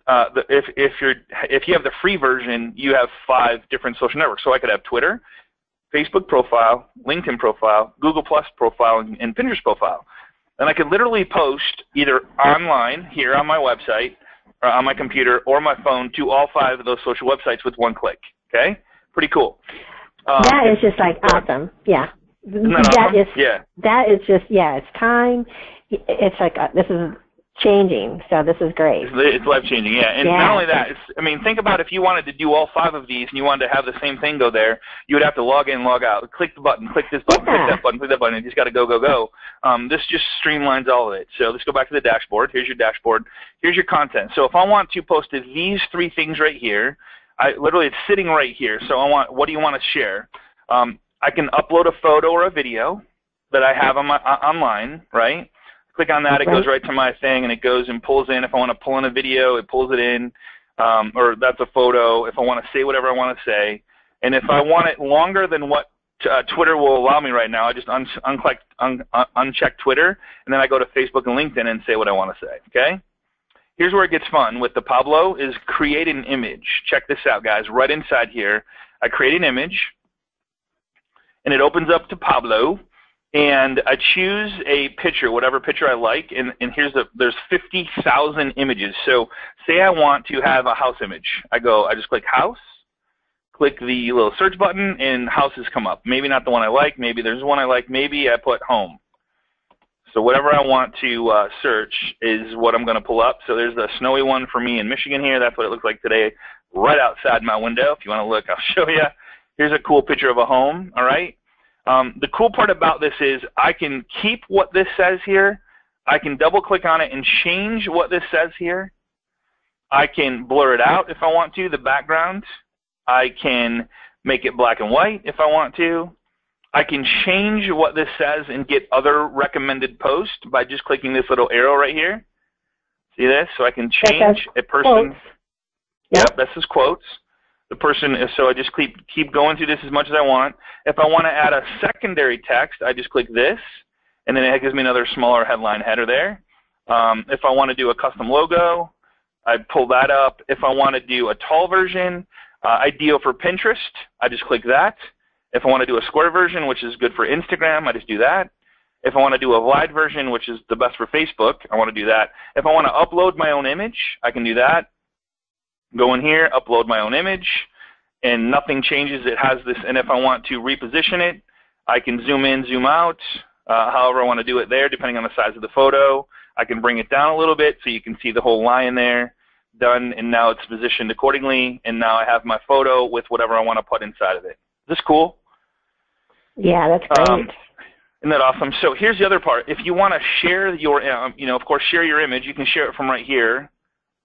uh, the, if if you're if you have the free version, you have five different social networks. So I could have Twitter, Facebook profile, LinkedIn profile, Google Plus profile, and, and Pinterest profile, and I could literally post either online here on my website, or on my computer, or my phone to all five of those social websites with one click. Okay, pretty cool. Um, that is just like awesome. Yeah. That, that awesome? is yeah. That is just yeah. It's time. It's like uh, this is changing. So this is great. It's, life changing, yeah. And yeah. not only that, it's, I mean, think about if you wanted to do all five of these and you wanted to have the same thing go there, you would have to log in, log out, click the button, click this button, yeah. click that button, click that button. You just got to go, go, go. Um, this just streamlines all of it. So let's go back to the dashboard. Here's your dashboard. Here's your content. So if I want to post these three things right here, I literally it's sitting right here. So I want, what do you want to share? Um, I can upload a photo or a video that I have on my, uh, online, right? Click on that, it goes right to my thing, and it goes and pulls in. If I want to pull in a video, it pulls it in, um, or that's a photo. If I want to say whatever I want to say, and if I want it longer than what uh, Twitter will allow me right now, I just un- un- un- uncheck Twitter, and then I go to Facebook and LinkedIn and say what I want to say. Okay. Here's where it gets fun with the Pablo is create an image. Check this out, guys. Right inside here, I create an image and it opens up to Pablo, and I choose a picture, whatever picture I like, and, and here's the, there's 50,000 images. So say I want to have a house image. I go, I just click house, click the little search button, and houses come up. Maybe not the one I like, maybe there's one I like, maybe I put home. So whatever I want to uh, search is what I'm going to pull up. So there's the snowy one for me in Michigan here. That's what it looks like today right outside my window. If you want to look, I'll show you. Here's a cool picture of a home, all right? Um, the cool part about this is I can keep what this says here. I can double click on it and change what this says here. I can blur it out if I want to, the background. I can make it black and white if I want to. I can change what this says and get other recommended posts by just clicking this little arrow right here. See this? So I can change a person. Yep. yep, this is quotes. The person is so I just keep keep going through this as much as I want. If I want to add a secondary text, I just click this, and then it gives me another smaller headline header there. Um, if I want to do a custom logo, I pull that up. If I want to do a tall version, uh, ideal for Pinterest, I just click that. If I want to do a square version, which is good for Instagram, I just do that. If I want to do a wide version, which is the best for Facebook, I want to do that. If I want to upload my own image, I can do that. Go in here, upload my own image, and nothing changes. It has this, and if I want to reposition it, I can zoom in, zoom out, uh, however I want to do it there, depending on the size of the photo. I can bring it down a little bit so you can see the whole lion there done, and now it's positioned accordingly, and now I have my photo with whatever I want to put inside of it. Is this cool? Yeah, that's great. Um, isn't that awesome? So here's the other part. If you want to share your, um, you know, of course, share your image, you can share it from right here.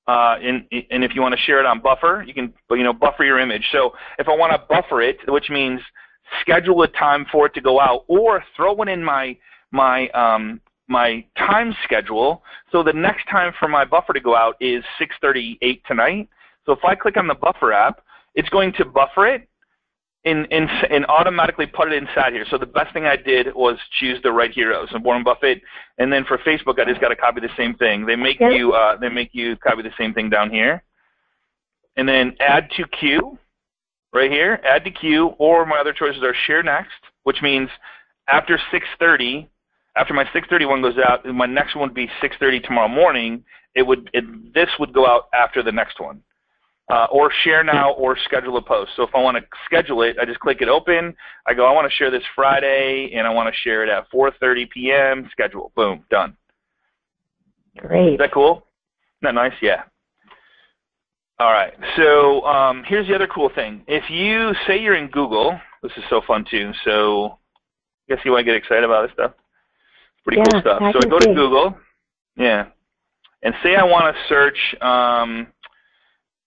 Uh, and, and if you want to share it on Buffer, you can, you know, buffer your image. So if I want to buffer it, which means schedule a time for it to go out, or throw it in my my um, my time schedule. So the next time for my buffer to go out is 6:38 tonight. So if I click on the Buffer app, it's going to buffer it and, and, and automatically put it inside here. So the best thing I did was choose the right hero, so Warren Buffett. And then for Facebook, I just got to copy the same thing. They make you uh, they make you copy the same thing down here, and then add to queue, right here. Add to queue, or my other choices are share next, which means after 6:30, after my 6:30 one goes out, my next one would be 6:30 tomorrow morning. It would it, this would go out after the next one uh, or share now or schedule a post. So if I want to schedule it, I just click it open. I go, I want to share this Friday, and I want to share it at 4.30 p.m. Schedule. Boom. Done. Great. Is that cool? Isn't that nice? Yeah. All right. So um, here's the other cool thing. If you say you're in Google, this is so fun too. So I guess you want to get excited about this stuff. Pretty yeah, cool stuff. I so I go see. to Google. Yeah. And say I want to search um,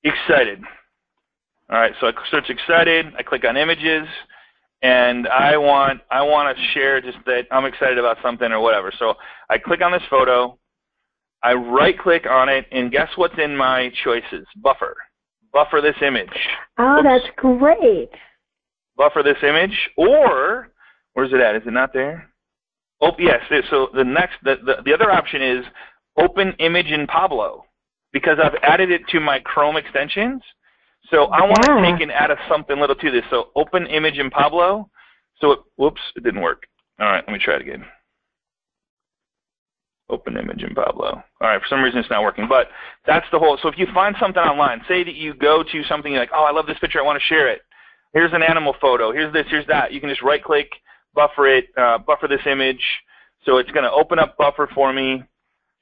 excited. All right, so I search excited. I click on images, and I want I want to share just that I'm excited about something or whatever. So I click on this photo. I right click on it, and guess what's in my choices? Buffer. Buffer this image. Oh, Oops. that's great. Buffer this image, or where's it at? Is it not there? Oh yes. So the next the, the, the other option is open image in Pablo because I've added it to my Chrome extensions. So I want to Yeah. take and add a something little to this. So open image in Pablo. So it, whoops, it didn't work. All right, let me try it again. Open image in Pablo. All right, for some reason it's not working, but that's the whole. So if you find something online, say that you go to something you're like, oh, I love this picture, I want to share it. Here's an animal photo. Here's this. Here's that. You can just right click, buffer it, uh, buffer this image. So it's going to open up buffer for me.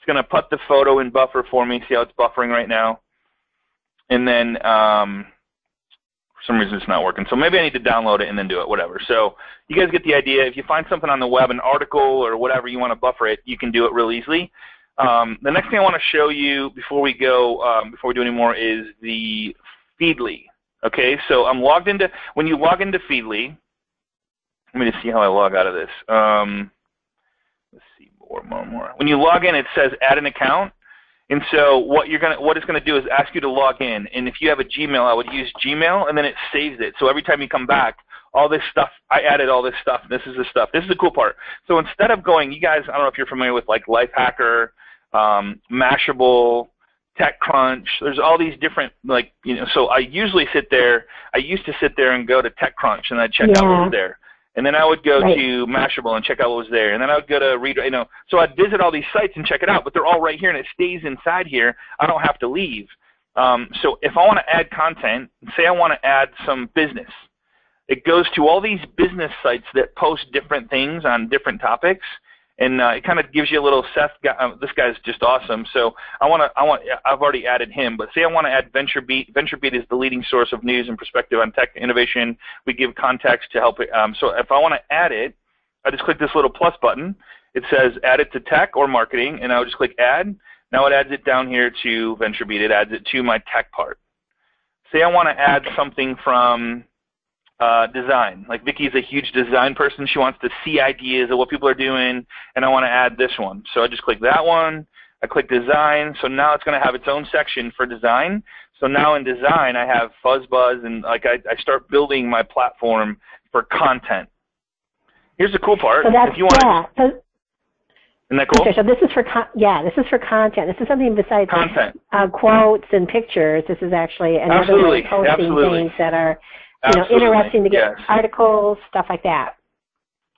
It's going to put the photo in buffer for me. See how it's buffering right now? And then um, for some reason it's not working. So maybe I need to download it and then do it, whatever. So you guys get the idea. If you find something on the web, an article or whatever, you want to buffer it, you can do it real easily. Um, the next thing I want to show you before we go, um, before we do any more, is the Feedly. Okay, so I'm logged into, when you log into Feedly, let me just see how I log out of this. Um, let's see, more, more, more. When you log in, it says add an account. And so what you're gonna, what it's gonna do is ask you to log in. And if you have a Gmail, I would use Gmail, and then it saves it. So every time you come back, all this stuff, I added all this stuff. This is the stuff. This is the cool part. So instead of going, you guys, I don't know if you're familiar with like Lifehacker, um, Mashable, TechCrunch. There's all these different like you know. So I usually sit there. I used to sit there and go to TechCrunch and I'd check out Yeah. was there. And then I would go Right. to Mashable and check out what was there. And then I would go to read, you know, so I'd visit all these sites and check it out, but they're all right here and it stays inside here. I don't have to leave. Um, so if I want to add content, say I want to add some business, it goes to all these business sites that post different things on different topics, and uh, it kind of gives you a little Seth. Guy, uh, this guy's just awesome. So I want to, I want, I've already added him, but say I want to add VentureBeat. VentureBeat is the leading source of news and perspective on tech innovation. We give context to help it. Um, so if I want to add it, I just click this little plus button. It says add it to tech or marketing, and I'll just click add. Now it adds it down here to VentureBeat. It adds it to my tech part. Say I want to add something from uh, design. Like Vicky's a huge design person. She wants to see ideas of what people are doing, and I want to add this one. So I just click that one. I click design. So now it's going to have its own section for design. So now in design, I have FuzzBuzz and like I, I start building my platform for content. Here's the cool part. So that's, if you want, yeah. So, isn't that cool? Okay, so this is for yeah, this is for content. This is something besides Content. uh, quotes and pictures. This is actually another way of posting absolutely. things that are you know interesting to get yes. articles, stuff like that.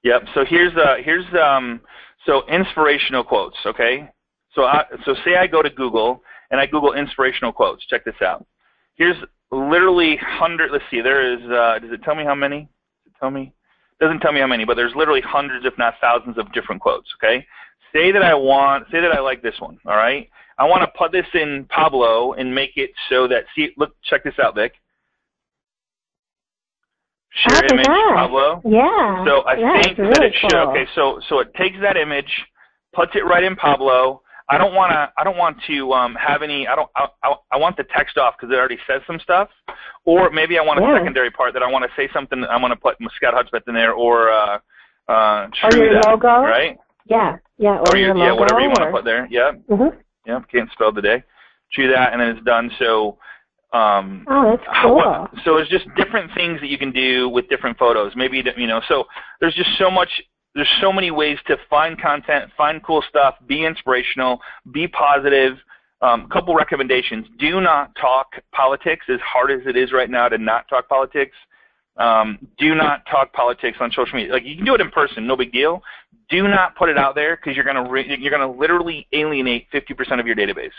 Yep. So here's uh here's um so inspirational quotes. Okay. So I so say I go to Google and I Google inspirational quotes. Check this out. Here's literally hundred. Let's see. There is. Uh, does it tell me how many? Does it tell me? Doesn't tell me how many, but there's literally hundreds, if not thousands, of different quotes. Okay. Say that I want. Say that I like this one. All right. I want to put this in Pablo and make it so that. See, look. Check this out, Vic. Share Oh image, gosh. Pablo. Yeah. So I yeah, think it's that it should. cool. Okay, so so it takes that image, puts it right in Pablo. I don't want to. I don't want to um, have any. I don't. I, I, I want the text off because it already says some stuff. Or maybe I want a Yeah. secondary part that I want to say something. I want to put Scott Hudspeth in there or uh, uh, Or your That, logo. right? Yeah. Yeah. Or, Or your your, yeah, whatever you want to put there. Yeah, Mhm. yeah. Can't spell the day. True that, and then it's done. So. Um, Oh, that's cool. what- so it's just different things that you can do with different photos. Maybe you know. So there's just so much. There's so many ways to find content, find cool stuff, be inspirational, be positive. Um, couple recommendations: Do not talk politics. As hard as it is right now to not talk politics, um, do not talk politics on social media. Like you can do it in person, no big deal. Do not put it out there because you're gonna re- you're gonna literally alienate 50% of your database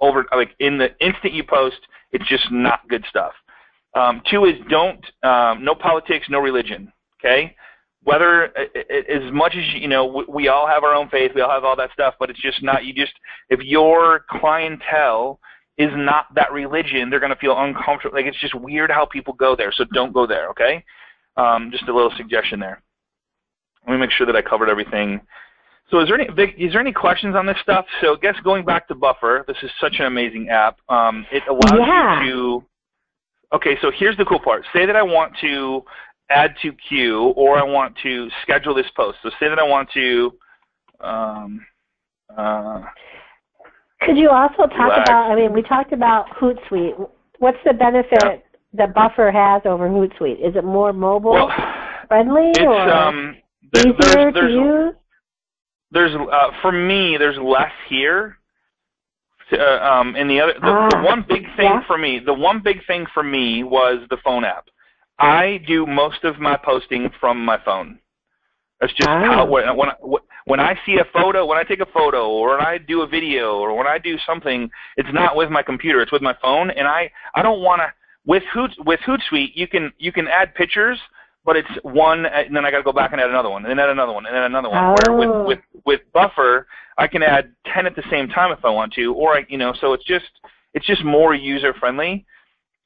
over like in the instant you post, it's just not good stuff. Um, two is don't um, no politics, no religion. Okay, whether as much as you know, we, we all have our own faith, we all have all that stuff, but it's just not. You just if your clientele is not that religion, they're going to feel uncomfortable. Like it's just weird how people go there. So don't go there. Okay, um, just a little suggestion there. Let me make sure that I covered everything. So is there any Vic, is there any questions on this stuff? So I guess going back to Buffer, this is such an amazing app. Um, it allows Yeah. you to. Okay, so here's the cool part. Say that I want to add to queue, or I want to schedule this post. So say that I want to. Um, uh, Could you also talk Relax. about? I mean, we talked about Hootsuite. What's the benefit Yeah. that Buffer has over Hootsuite? Is it more mobile well, friendly it's or um, there- easier there's, to use? There's uh, for me there's less here uh, um, and the other the, the Ah, one big thing yeah. for me the one big thing for me was the phone app i do most of my posting from my phone that's just Ah. how when when I, when I see a photo when i take a photo or when i do a video or when i do something it's not with my computer it's with my phone and i i don't want to with Hoot with Hootsuite you can you can add pictures but it's one, and then I got to go back and add another one, and then add another one, and then another one. Where Oh. with, with with Buffer, I can add ten at the same time if I want to, or I, you know, so it's just it's just more user friendly,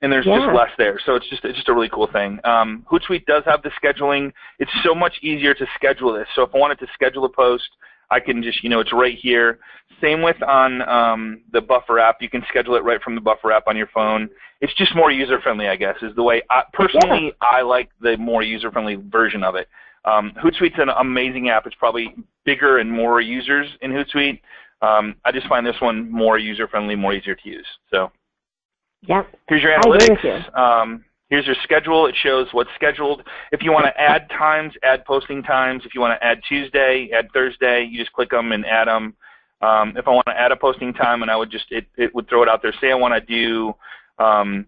and there's Yeah. just less there. So it's just it's just a really cool thing. Um, Hootsuite does have the scheduling. It's so much easier to schedule this. So if I wanted to schedule a post, I can just you know it's right here. Same with on um, the Buffer app. You can schedule it right from the Buffer app on your phone. It's just more user friendly, I guess, is the way. I, personally, I like the more user friendly version of it. Um, Hootsuite's an amazing app. It's probably bigger and more users in Hootsuite. Um, I just find this one more user friendly, more easier to use. So Yep. here's your I agree with analytics. Um, here's your schedule. It shows what's scheduled. If you want to add times, add posting times. If you want to add Tuesday, add Thursday, you just click them and add them. Um, if I want to add a posting time, and I would just it, it would throw it out there. Say I want to do um,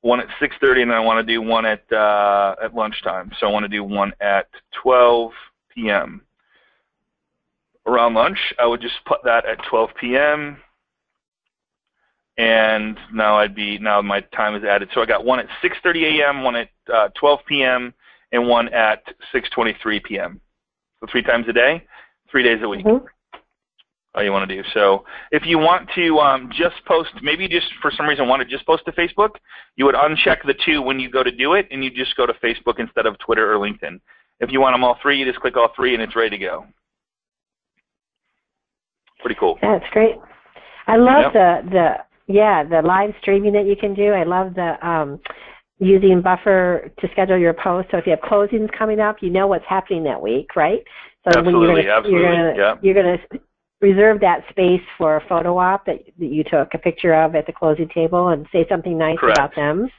one at 6:30, and then I want to do one at uh, at lunchtime. So I want to do one at 12 p.m. Around lunch, I would just put that at 12 p.m. And now I'd be now my time is added. So I got one at 6:30 a.m., one at uh, 12 p.m., and one at 6:23 p.m. So three times a day, three days a week Mhm. All you want to do. So if you want to um, just post, maybe just for some reason want to just post to Facebook, you would uncheck the two when you go to do it, and you just go to Facebook instead of Twitter or LinkedIn. If you want them all three, you just click all three, and it's ready to go. Pretty cool. That's great. I love Yep. the the yeah the live streaming that you can do. I love the um, using Buffer to schedule your posts. So if you have closings coming up, you know what's happening that week, right? So when Absolutely, you're gonna, absolutely, you're gonna yeah. you're gonna reserve that space for a photo op that, that you took a picture of at the closing table and say something nice Correct. about them.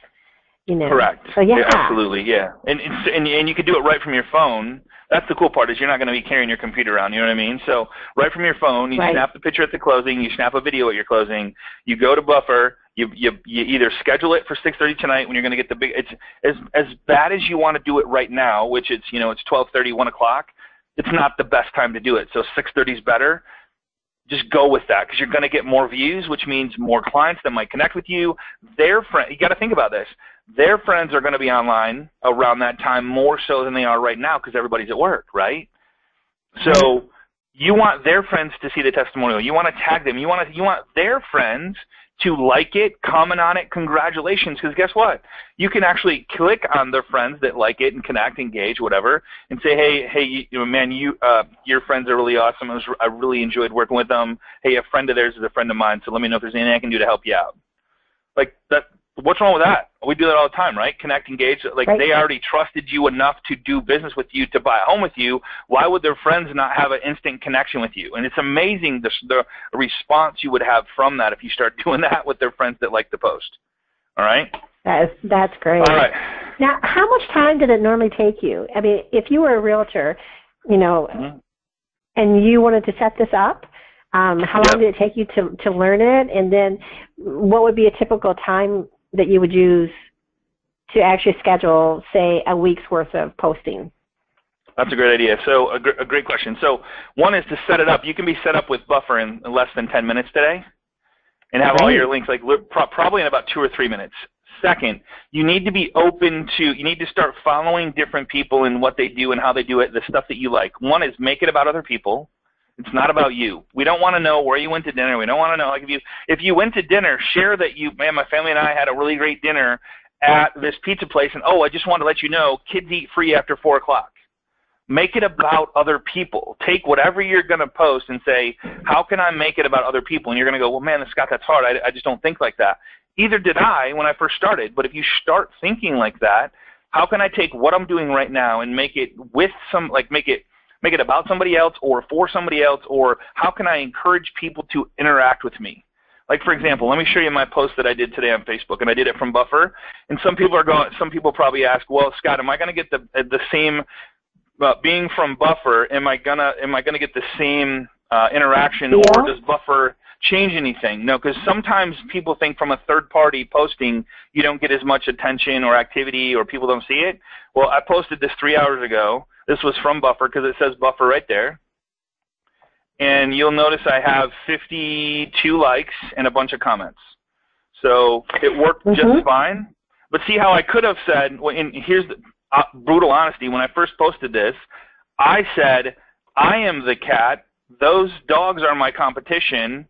You know. Correct. So yeah. absolutely, yeah. And, and and you can do it right from your phone. That's the cool part is you're not going to be carrying your computer around. You know what I mean? So right from your phone, you Right. snap the picture at the closing. You snap a video at your closing. You go to Buffer. You you you either schedule it for 6:30 tonight when you're going to get the big. It's as as bad as you want to do it right now, which it's you know it's 12:30, 1 o'clock. It's not the best time to do it. So 6:30 is better just go with that because you're going to get more views, which means more clients that might connect with you. Their friend, you got to think about this. Their friends are going to be online around that time more so than they are right now because everybody's at work, right? So you want their friends to see the testimonial. You want to tag them. You want to, you want their friends to like it, comment on it. Congratulations, because guess what? You can actually click on their friends that like it and connect, engage, whatever, and say, hey, hey, you, know, man, you, uh, your friends are really awesome. I, was, I really enjoyed working with them. Hey, a friend of theirs is a friend of mine, so let me know if there's anything I can do to help you out. Like that. What's wrong with that? We do that all the time, right? Connect, engage. Like Right. they already trusted you enough to do business with you to buy a home with you. Why would their friends not have an instant connection with you? And it's amazing the, the response you would have from that if you start doing that with their friends that like the post. All right. That is, that's great. All right. Now, how much time did it normally take you? I mean, if you were a realtor, you know, Mhm. and you wanted to set this up, um, how long Yep. did it take you to, to learn it? And then what would be a typical time that you would use to actually schedule, say, a week's worth of posting? That's a great idea. So a, gr- a great question. So one is to set it up. You can be set up with Buffer in less than 10 minutes today, and have all your links like pro- probably in about two or three minutes. Second, you need to be open to. You need to start following different people and what they do and how they do it. The stuff that you like. One is make it about other people. It's not about you. We don't want to know where you went to dinner. We don't want to know like if you if you went to dinner, share that you man, my family and I had a really great dinner at this pizza place, and oh, I just want to let you know, kids eat free after four o'clock. Make it about other people. Take whatever you're going to post and say, how can I make it about other people? And you're going to go, well, man, Scott, that's hard. I, I just don't think like that. Either did I when I first started, but if you start thinking like that, how can I take what I'm doing right now and make it with some, like make it make it about somebody else or for somebody else, or how can I encourage people to interact with me? Like for example, let me show you my post that I did today on Facebook, and I did it from Buffer. And some people are going. Some people probably ask, "Well, Scott, am I going to get the the same uh, being from Buffer? Am I gonna am I gonna get the same uh, interaction, or does Buffer change anything?" No, because sometimes people think from a third party posting you don't get as much attention or activity, or people don't see it. Well, I posted this three hours ago. This was from Buffer because it says Buffer right there and you'll notice I have 52 likes and a bunch of comments. So it worked Mhm. just fine. But see how I could have said, well, and here's the uh, brutal honesty. When I first posted this, I said, I am the cat. Those dogs are my competition.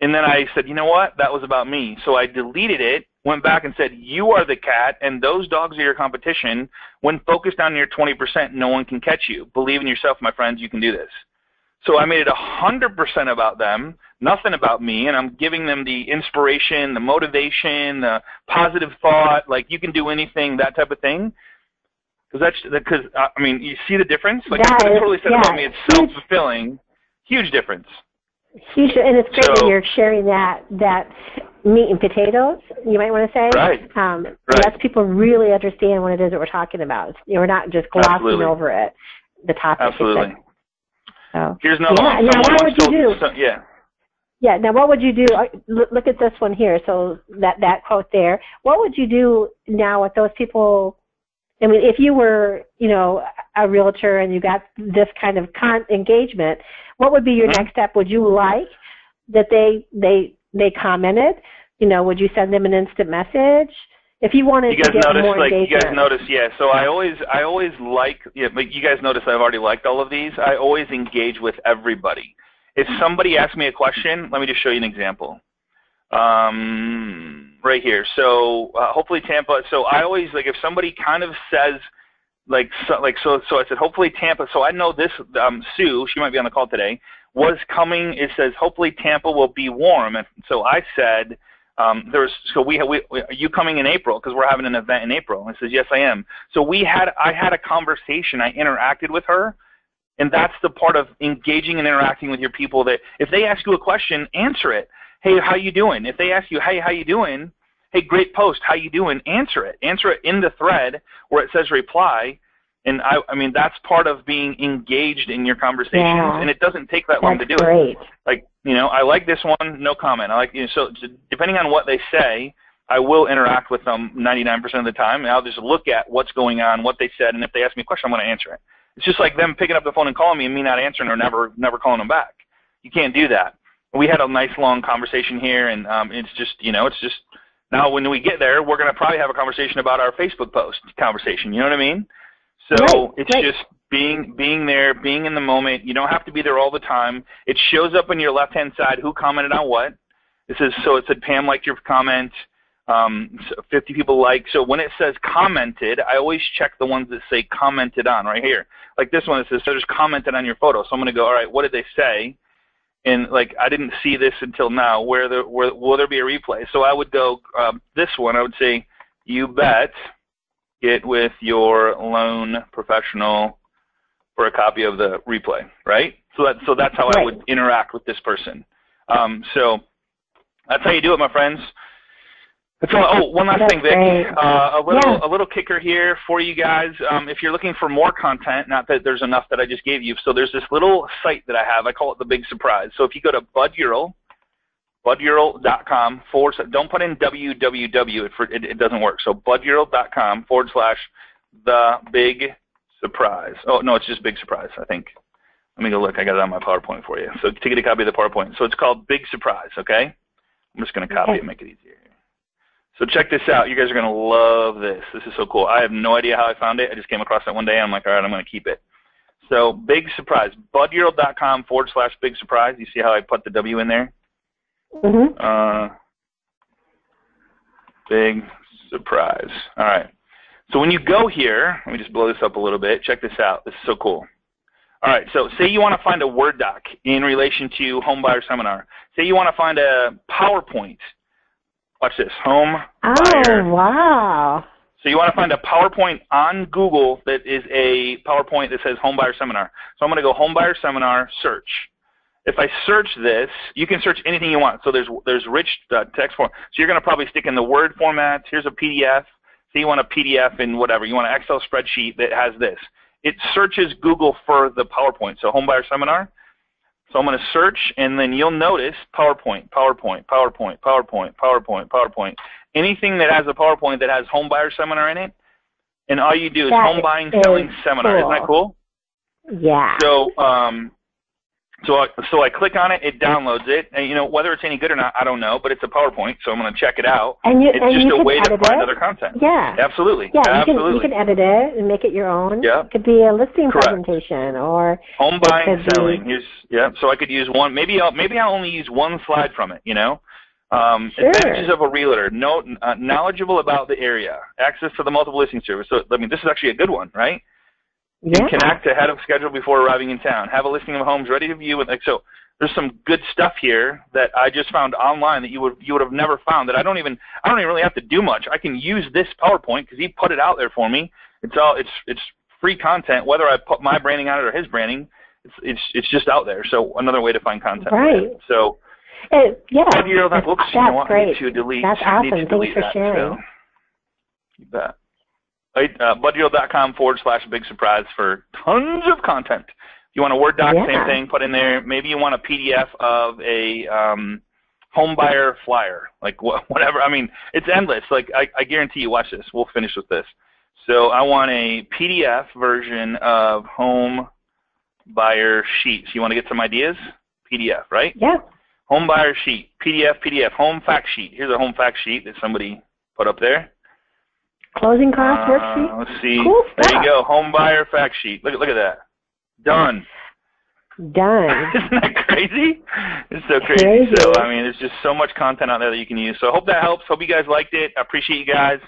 And then I said, you know what? That was about me. So I deleted it, went back and said, you are the cat, and those dogs are your competition. When focused on your 20%, no one can catch you. Believe in yourself, my friends. You can do this. So I made it 100% about them, nothing about me, and I'm giving them the inspiration, the motivation, the positive thought, like you can do anything, that type of thing. Because that's because uh, I mean, you see the difference. Like I Yeah, could have totally said yeah, about me, it's huge. self-fulfilling, huge difference. Huge, and it's great that you're sharing that that meat and potatoes. You might want to say, Right. Um, Right. Lets people really understand what it is that we're talking about. You know, we're not just glossing Absolutely. over it. The topic. Absolutely. So. Here's another Yeah, one. now what would you do? so- yeah. Yeah. Now, what would you do? uh, Look, look at this one here. So that that quote there. What would you do now with those people? I mean, if you were, you know, a realtor and you got this kind of con- engagement, what would be your Mhm. next step? Would you like that they they they commented? You know, would you send them an instant message? If you wanted You guys to get notice, more like you guys notice, yeah. So I always, I always like, yeah. Like you guys notice, I've already liked all of these. I always engage with everybody. If somebody asks me a question, let me just show you an example. Um, right here. So uh, hopefully Tampa. So I always like if somebody kind of says like so, like so so I said hopefully Tampa. So I know this um, Sue, she might be on the call today, was coming. It says hopefully Tampa will be warm, and so I said. Um, there's so we, we, we are you coming in April because we're having an event in April. And I says yes I am. So we had I had a conversation. I interacted with her, And that's the part of engaging and interacting with your people that if they ask you a question, answer it. Hey, how you doing? If they ask you, hey, how you doing? Hey, great post. How you doing? Answer it. Answer it in the thread where it says reply. And I, I mean, that's part of being engaged in your conversations, Yeah. and it doesn't take that long to do it like you know i like this one no comment i like you know so depending on what they say i will interact with them 99% of the time and i'll just look at what's going on what they said and if they ask me a question i'm going to answer it it's just like them picking up the phone and calling me and me not answering or never never calling them back you can't do that we had a nice long conversation here and um, it's just you know it's just now when we get there we're going to probably have a conversation about our facebook post conversation you know what i mean so Right, it's right. just being being there, being in the moment. You don't have to be there all the time. It shows up on your left hand side who commented on what. This is so it said Pam liked your comment. Um, so 50 people like. So when it says commented, I always check the ones that say commented on right here. Like this one, it says so just commented on your photo. So I'm going to go, all right, what did they say? And like I didn't see this until now. Where the where will there be a replay? So I would go um, this one. I would say, you bet get with your loan professional for a copy of the replay, right? So that so that's how I would interact with this person. Um, so that's how you do it, my friends. All, oh, one last That's thing, Vic. Uh, a little Yeah. a little kicker here for you guys. Um, if you're looking for more content, not that there's enough that I just gave you. So there's this little site that I have. I call it the Big Surprise. So if you go to Bud Ural, budurl.com forward slash, don't put in www, it, for, it, it doesn't work. So budurl.com forward slash the big surprise. Oh, no, it's just big surprise, I think. Let me go look. I got it on my PowerPoint for you. So to get a copy of the PowerPoint. So it's called Big Surprise, okay? I'm just going to copy Okay. it and make it easier. So check this out. You guys are going to love this. This is so cool. I have no idea how I found it. I just came across it one day. And I'm like, all right, I'm going to keep it. So big surprise. Budurl.com forward slash big surprise. You see how I put the W in there? hmm Uh, big surprise. All right. So when you go here, let me just blow this up a little bit. Check this out. This is so cool. All right. So say you want to find a Word doc in relation to Home Buyer Seminar. Say you want to find a PowerPoint. Watch this. Home Oh, Buyer. wow. So you want to find a PowerPoint on Google that is a PowerPoint that says Home Buyer Seminar. So I'm going to go Home Buyer Seminar search. If I search this, you can search anything you want. So there's there's rich uh, text form. So you're going to probably stick in the Word format. Here's a PDF. So you want a PDF in whatever. You want an Excel spreadsheet that has this. It searches Google for the PowerPoint. So Home Buyer Seminar. So I'm going to search, and then you'll notice PowerPoint, PowerPoint, PowerPoint, PowerPoint, PowerPoint, PowerPoint. Anything that has a PowerPoint that has Home Buyer Seminar in it, and all you do is That Home Buying is Selling Seminar. Isn't that cool? Yeah. So, um, so I, so I click on it, it downloads it, and you know whether it's any good or not, I don't know, but it's a PowerPoint, so I'm going to check it out. and you, It's and just you a way to find it. other content. Yeah. Absolutely. Yeah, you can you can edit it and make it your own. Yeah. It could be a listing Correct. presentation or Home buying and be- selling. Here's yeah. So I could use one. Maybe I'll maybe I'll only use one slide from it. You know, um, Sure. advantages of a realtor: no, uh, knowledgeable about the area, access to the multiple listing service. So I mean, this is actually a good one, right? Yeah. Can connect ahead of schedule before arriving in town. Have a listing of homes ready to view. With, like so, there's some good stuff here that I just found online that you would you would have never found. That I don't even I don't even really have to do much. I can use this PowerPoint because he put it out there for me. It's all it's it's free content. Whether I put my branding on it or his branding, it's it's it's just out there. So another way to find content. Right. So It, yeah. Five year old That's, you know? Great. need to delete. That's awesome. Thanks for that, sharing. So. You bet. Uh, buddeal.com forward slash big surprise for tons of content. If you want a Word doc, Yeah. same thing, put in there. Maybe you want a PDF of a um, home buyer flyer, like wh- whatever. I mean, it's endless. Like I, I guarantee you, watch this. We'll finish with this. So I want a PDF version of home buyer sheets. You want to get some ideas? PDF, right? Yeah. Home buyer sheet, PDF, PDF, home fact sheet. Here's a home fact sheet that somebody put up there. Closing cost Uh, worksheet. let's see. Cool there stuff. you go. Home buyer fact sheet. Look at look at that. Done. Done. Isn't that crazy? It's so crazy. Crazy. So I mean, there's just so much content out there that you can use. So I hope that helps. Hope you guys liked it. I appreciate you guys.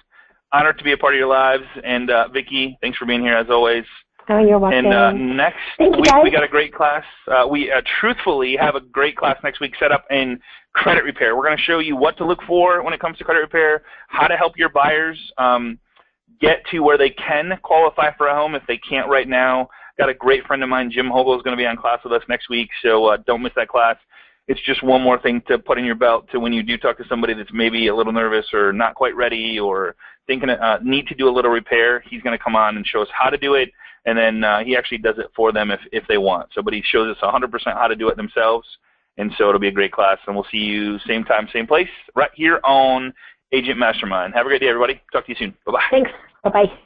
Honored to be a part of your lives. And uh, Vicki, thanks for being here as always. Oh, you're welcome. And uh, next Thank week we got a great class. Uh, we uh, truthfully have a great class next week set up in credit repair. We're going to show you what to look for when it comes to credit repair, how to help your buyers um, get to where they can qualify for a home if they can't right now, Got a great friend of mine, Jim Hogle, is going to be on class with us next week, so uh, don't miss that class. It's just one more thing to put in your belt to when you do talk to somebody that's maybe a little nervous or not quite ready or thinking uh, need to do a little repair. He's going to come on and show us how to do it, and then uh, he actually does it for them if if they want. So, but he shows us 100% how to do it themselves, and so it'll be a great class. And we'll see you same time, same place, right here on Agent Mastermind. Have a great day, everybody. Talk to you soon. Bye bye. Thanks. Bye bye.